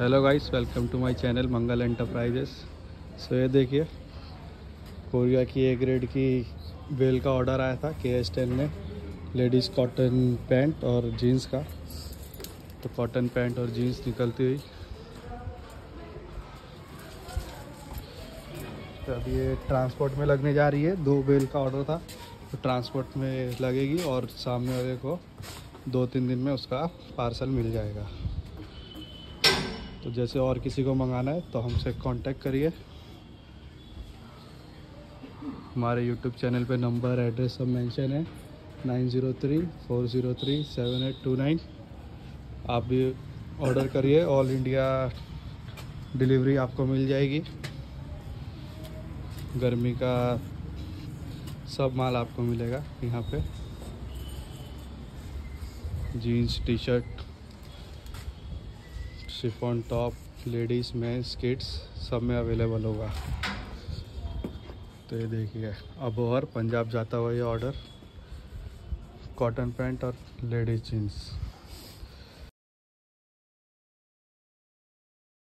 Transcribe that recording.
Hello guys welcome to my channel Mangal enterprises so ये देखिए Korea की A grade की बेल का ऑर्डर आया था के एस टेन में लेडीज़ कॉटन पैंट और जीन्स का। तो कॉटन पैंट और जीन्स निकलती हुई। तो अभी ये ट्रांसपोर्ट में लगने जा रही है, दो बेल का ऑर्डर था तो ट्रांसपोर्ट में लगेगी और सामने वाले को दो तीन दिन में उसका पार्सल मिल जाएगा। तो जैसे और किसी को मंगाना है तो हमसे कांटेक्ट करिए। हमारे यूट्यूब चैनल पे नंबर एड्रेस सब मेंशन है। Nine zero three, four zero three, seven eight two nine. आप भी ऑर्डर करिए ऑल इंडिया डिलीवरी आपको मिल जाएगी। गर्मी का सब माल आपको मिलेगा यहाँ पे। Jeans T shirt chiffon top ladies में स्किट्स सब में अवेलेबल होगा। तो ये देखिए, अब और पंजाब जाता हुआ ये ऑर्डर कॉटन पैंट और लेडीज़ जीन्स